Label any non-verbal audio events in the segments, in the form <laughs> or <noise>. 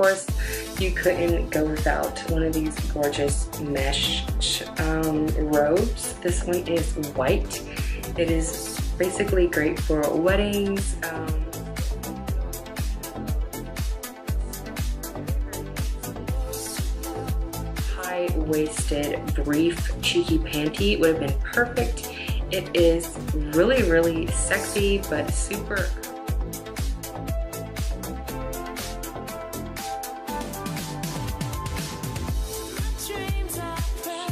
course, you couldn't go without one of these gorgeous mesh um, robes. This one is white. It is basically great for weddings. Um, high-waisted brief cheeky panty would have been perfect. It is really, really sexy, but super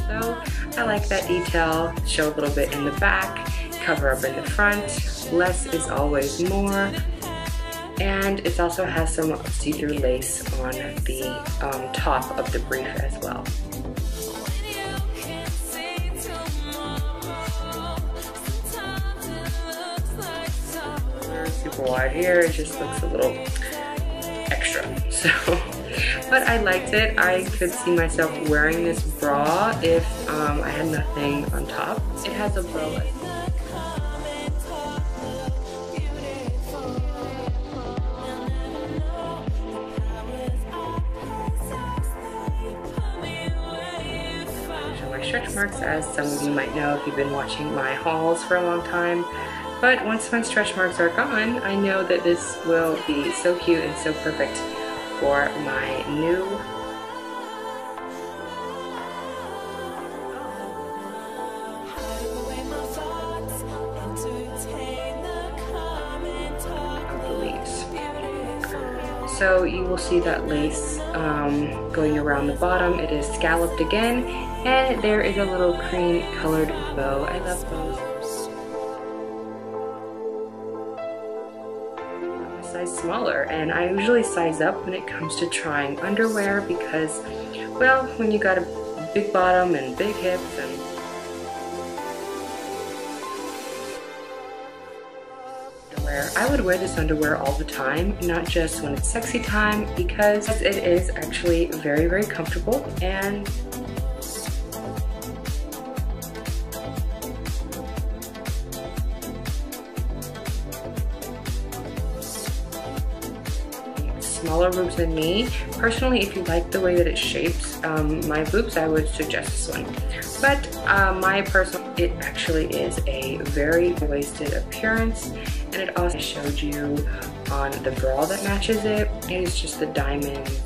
So I like that detail, show a little bit in the back, cover up in the front. Less is always more. And it also has some see-through lace on the um, top of the brief as well. Super wide here, it just looks a little extra. <laughs> So but I liked it. I could see myself wearing this bra if um, I had nothing on top. It has a my stretch marks as some of you might know if you've been watching my hauls for a long time. But once my stretch marks are gone, I know that this will be so cute and so perfect for my new So you will see that lace um, going around the bottom. It is scalloped again, and there is a little cream colored bow. I love bows. Size smaller and I usually size up when it comes to trying underwear because well when you got a big bottom and big hips and underwear I would wear this underwear all the time not just when it's sexy time because it is actually very very comfortable and smaller boobs than me. Personally, if you like the way that it shapes um, my boobs, I would suggest this one. But uh, my personal, it actually is a very wasted appearance and it also showed you on the bra that matches it. It is just the diamonds